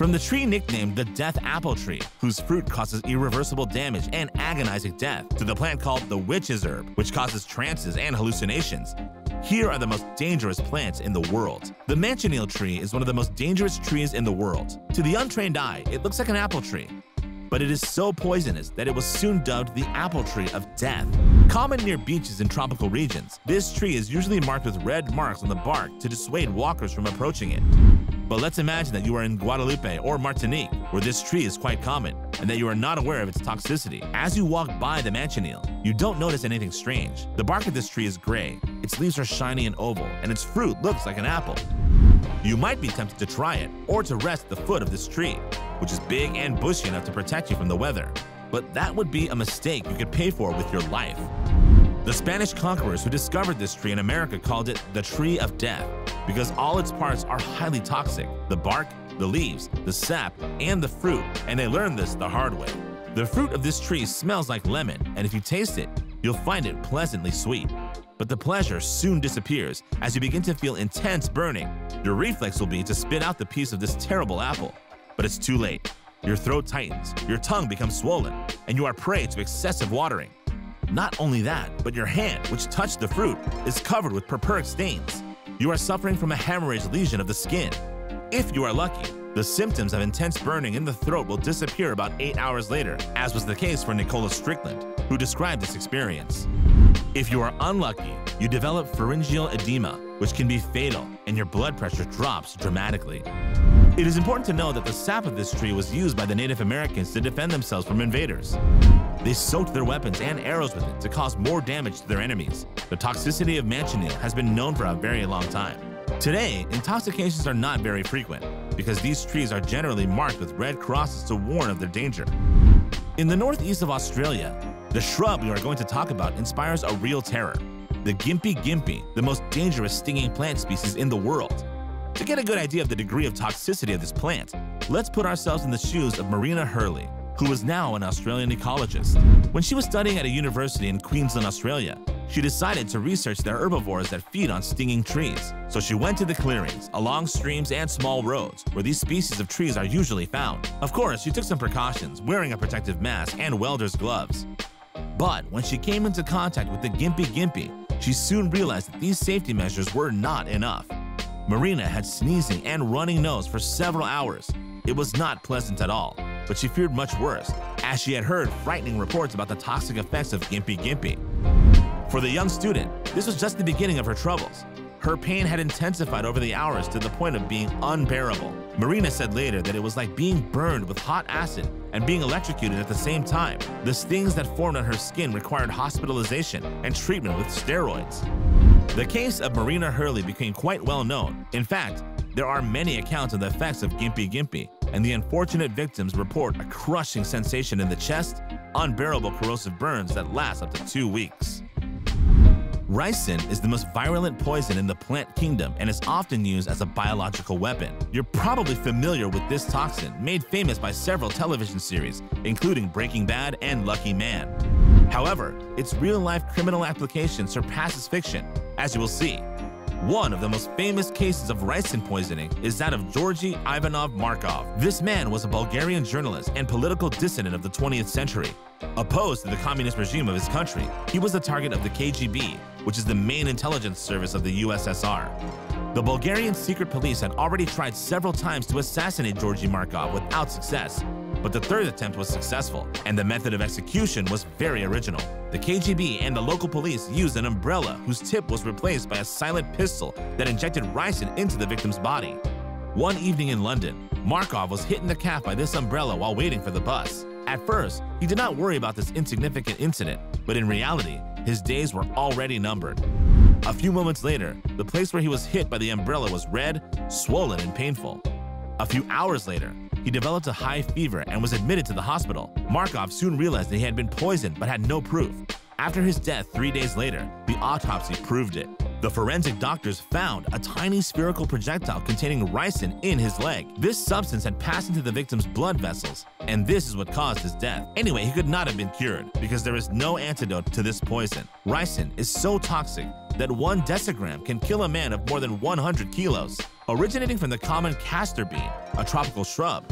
From the tree nicknamed the death apple tree, whose fruit causes irreversible damage and agonizing death, to the plant called the witch's herb, which causes trances and hallucinations, here are the most dangerous plants in the world. The manchineel tree is one of the most dangerous trees in the world. To the untrained eye, it looks like an apple tree, but it is so poisonous that it was soon dubbed the apple tree of death. Common near beaches in tropical regions, this tree is usually marked with red marks on the bark to dissuade walkers from approaching it. But let's imagine that you are in Guadeloupe or Martinique, where this tree is quite common, and that you are not aware of its toxicity. As you walk by the manchineel, you don't notice anything strange. The bark of this tree is gray, its leaves are shiny and oval, and its fruit looks like an apple. You might be tempted to try it, or to rest the foot of this tree, which is big and bushy enough to protect you from the weather. But that would be a mistake you could pay for with your life. The Spanish conquerors who discovered this tree in America called it the Tree of Death because all its parts are highly toxic the bark, the leaves, the sap, and the fruit, and they learned this the hard way. The fruit of this tree smells like lemon, and if you taste it, you'll find it pleasantly sweet. But the pleasure soon disappears as you begin to feel intense burning. Your reflex will be to spit out the piece of this terrible apple. But it's too late. Your throat tightens, your tongue becomes swollen, and you are prey to excessive watering. Not only that, but your hand, which touched the fruit, is covered with purpuric stains you are suffering from a hemorrhage lesion of the skin. If you are lucky, the symptoms of intense burning in the throat will disappear about 8 hours later, as was the case for Nicola Strickland, who described this experience. If you are unlucky, you develop pharyngeal edema, which can be fatal, and your blood pressure drops dramatically. It is important to know that the sap of this tree was used by the Native Americans to defend themselves from invaders. They soaked their weapons and arrows with it to cause more damage to their enemies. The toxicity of manchineel has been known for a very long time. Today, intoxications are not very frequent because these trees are generally marked with red crosses to warn of their danger. In the northeast of Australia, the shrub we are going to talk about inspires a real terror. The Gympie Gympie, the most dangerous stinging plant species in the world. To get a good idea of the degree of toxicity of this plant, let's put ourselves in the shoes of Marina Hurley, who is now an Australian ecologist. When she was studying at a university in Queensland, Australia, she decided to research the herbivores that feed on stinging trees. So she went to the clearings, along streams and small roads, where these species of trees are usually found. Of course, she took some precautions, wearing a protective mask and welder's gloves. But when she came into contact with the Gympie Gympie, she soon realized that these safety measures were not enough. Marina had sneezing and running nose for several hours. It was not pleasant at all, but she feared much worse, as she had heard frightening reports about the toxic effects of Gympie Gympie. For the young student, this was just the beginning of her troubles. Her pain had intensified over the hours to the point of being unbearable. Marina said later that it was like being burned with hot acid and being electrocuted at the same time. The stings that formed on her skin required hospitalization and treatment with steroids. The case of Marina Hurley became quite well known. In fact, there are many accounts of the effects of Gympie Gympie, and the unfortunate victims report a crushing sensation in the chest, unbearable corrosive burns that last up to two weeks. Ricin is the most virulent poison in the plant kingdom and is often used as a biological weapon. You're probably familiar with this toxin, made famous by several television series, including Breaking Bad and Lucky Man. However, its real-life criminal application surpasses fiction, as you will see. One of the most famous cases of ricin poisoning is that of Georgy Ivanov Markov. This man was a Bulgarian journalist and political dissident of the 20th century. Opposed to the communist regime of his country, he was the target of the KGB, which is the main intelligence service of the USSR. The Bulgarian secret police had already tried several times to assassinate Georgy Markov without success, but the third attempt was successful, and the method of execution was very original. The KGB and the local police used an umbrella whose tip was replaced by a silent pistol that injected ricin into the victim's body. One evening in London, Markov was hit in the calf by this umbrella while waiting for the bus. At first, he did not worry about this insignificant incident, but in reality, his days were already numbered. A few moments later, the place where he was hit by the umbrella was red, swollen, and painful. A few hours later, he developed a high fever and was admitted to the hospital. Markov soon realized that he had been poisoned but had no proof. After his death three days later, the autopsy proved it. The forensic doctors found a tiny spherical projectile containing ricin in his leg. This substance had passed into the victim's blood vessels, and this is what caused his death. Anyway, he could not have been cured because there is no antidote to this poison. Ricin is so toxic that one decigram can kill a man of more than 100 kilos. Originating from the common castor bean, a tropical shrub,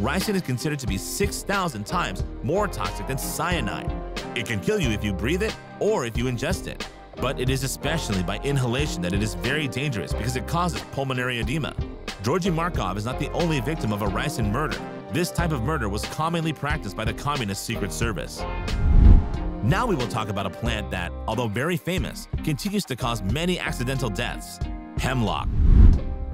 ricin is considered to be 6,000 times more toxic than cyanide. It can kill you if you breathe it or if you ingest it. But it is especially by inhalation that it is very dangerous because it causes pulmonary edema. Georgy Markov is not the only victim of a ricin murder. This type of murder was commonly practiced by the Communist Secret Service. Now we will talk about a plant that, although very famous, continues to cause many accidental deaths hemlock.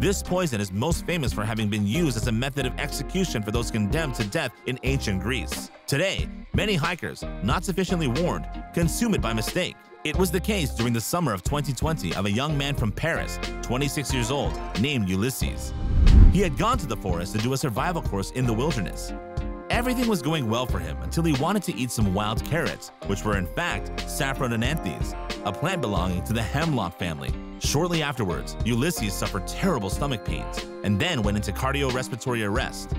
This poison is most famous for having been used as a method of execution for those condemned to death in ancient Greece. Today, many hikers, not sufficiently warned, consume it by mistake. It was the case during the summer of 2020 of a young man from Paris, 26 years old, named Ulysses. He had gone to the forest to do a survival course in the wilderness. Everything was going well for him until he wanted to eat some wild carrots, which were in fact saffron oenanthes, a plant belonging to the hemlock family. Shortly afterwards, Ulysses suffered terrible stomach pains and then went into cardiorespiratory arrest.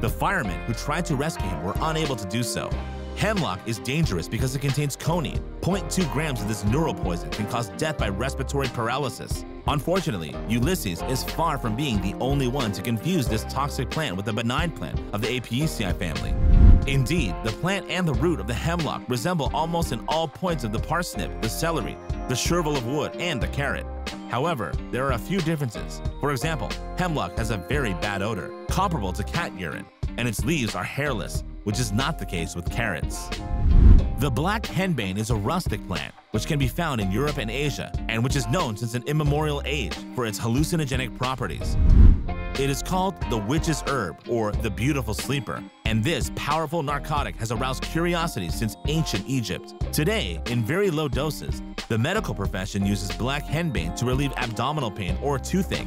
The firemen who tried to rescue him were unable to do so, Hemlock is dangerous because it contains coniine. 0.2 grams of this neural poison can cause death by respiratory paralysis. Unfortunately, Ulysses is far from being the only one to confuse this toxic plant with the benign plant of the Apiaceae family. Indeed, the plant and the root of the hemlock resemble almost in all points of the parsnip, the celery, the chervil of wood, and the carrot. However, there are a few differences. For example, hemlock has a very bad odor, comparable to cat urine, and its leaves are hairless, which is not the case with carrots. The black henbane is a rustic plant which can be found in Europe and Asia and which is known since an immemorial age for its hallucinogenic properties. It is called the witch's herb or the beautiful sleeper, and this powerful narcotic has aroused curiosity since ancient Egypt. Today, in very low doses, the medical profession uses black henbane to relieve abdominal pain or toothache.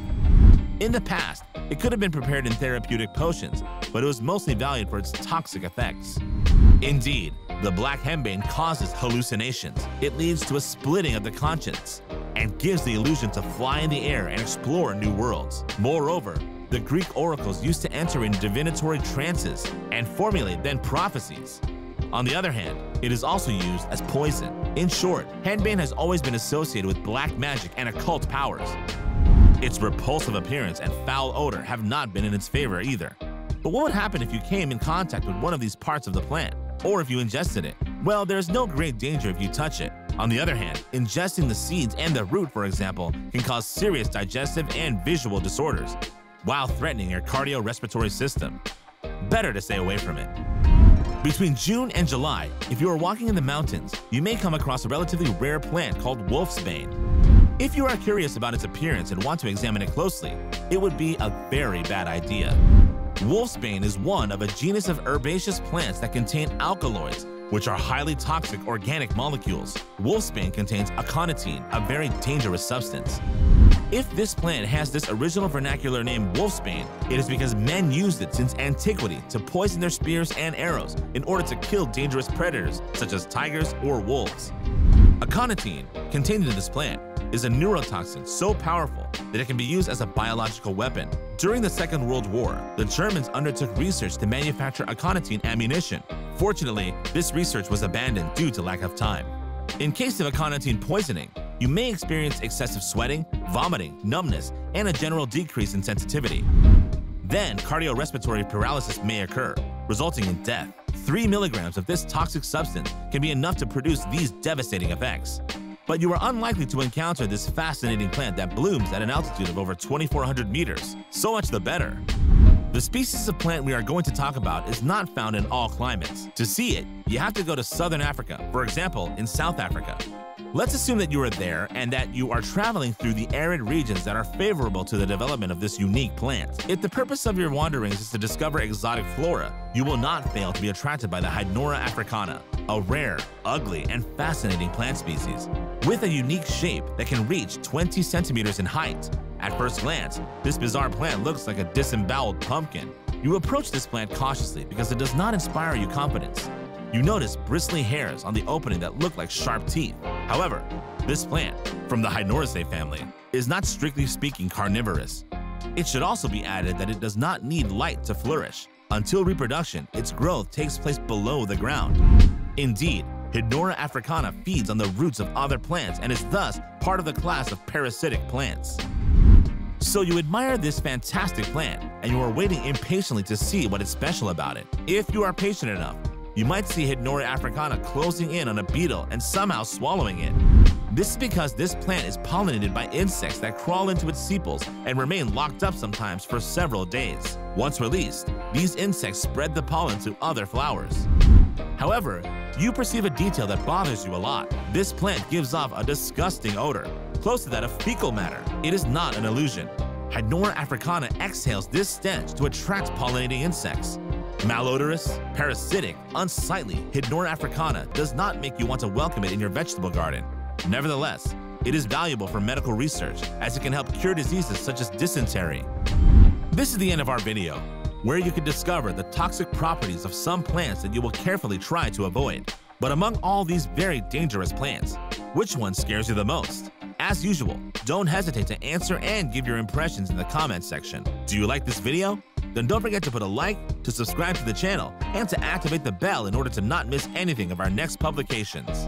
In the past, it could have been prepared in therapeutic potions, but it was mostly valued for its toxic effects. Indeed, the black henbane causes hallucinations. It leads to a splitting of the conscience and gives the illusion to fly in the air and explore new worlds. Moreover, the Greek oracles used to enter in divinatory trances and formulate then prophecies. On the other hand, it is also used as poison. In short, henbane has always been associated with black magic and occult powers. Its repulsive appearance and foul odor have not been in its favor either. But what would happen if you came in contact with one of these parts of the plant, or if you ingested it? Well, there's no great danger if you touch it. On the other hand, ingesting the seeds and the root, for example, can cause serious digestive and visual disorders, while threatening your cardiorespiratory system. Better to stay away from it. Between June and July, if you are walking in the mountains, you may come across a relatively rare plant called wolfsbane. If you are curious about its appearance and want to examine it closely, it would be a very bad idea. Wolfsbane is one of a genus of herbaceous plants that contain alkaloids, which are highly toxic organic molecules. Wolfsbane contains aconitine, a very dangerous substance. If this plant has this original vernacular name wolfsbane, it is because men used it since antiquity to poison their spears and arrows in order to kill dangerous predators such as tigers or wolves. Aconitine, contained in this plant, is a neurotoxin so powerful that it can be used as a biological weapon. During the Second World War, the Germans undertook research to manufacture aconitine ammunition. Fortunately, this research was abandoned due to lack of time. In case of aconitine poisoning, you may experience excessive sweating, vomiting, numbness, and a general decrease in sensitivity. Then, cardiorespiratory paralysis may occur, resulting in death. 3 milligrams of this toxic substance can be enough to produce these devastating effects but you are unlikely to encounter this fascinating plant that blooms at an altitude of over 2,400 meters. So much the better. The species of plant we are going to talk about is not found in all climates. To see it, you have to go to southern Africa, for example, in South Africa. Let's assume that you are there and that you are traveling through the arid regions that are favorable to the development of this unique plant. If the purpose of your wanderings is to discover exotic flora, you will not fail to be attracted by the Hydnora africana, a rare, ugly, and fascinating plant species with a unique shape that can reach 20 centimeters in height. At first glance, this bizarre plant looks like a disemboweled pumpkin. You approach this plant cautiously because it does not inspire you confidence. You notice bristly hairs on the opening that look like sharp teeth. However, this plant, from the Hydnoraceae family, is not strictly speaking carnivorous. It should also be added that it does not need light to flourish. Until reproduction, its growth takes place below the ground. Indeed, Hydnora africana feeds on the roots of other plants and is thus part of the class of parasitic plants. So you admire this fantastic plant, and you are waiting impatiently to see what is special about it. If you are patient enough, you might see Hydnora africana closing in on a beetle and somehow swallowing it. This is because this plant is pollinated by insects that crawl into its sepals and remain locked up sometimes for several days. Once released, these insects spread the pollen to other flowers. However, you perceive a detail that bothers you a lot. This plant gives off a disgusting odor, close to that of fecal matter. It is not an illusion. Hydnora africana exhales this stench to attract pollinating insects. Malodorous, parasitic, unsightly, Hydnora africana does not make you want to welcome it in your vegetable garden. Nevertheless, it is valuable for medical research as it can help cure diseases such as dysentery. This is the end of our video, where you can discover the toxic properties of some plants that you will carefully try to avoid. But among all these very dangerous plants, which one scares you the most? As usual, don't hesitate to answer and give your impressions in the comments section. Do you like this video? Then don't forget to put a like, to subscribe to the channel, and to activate the bell in order to not miss anything of our next publications.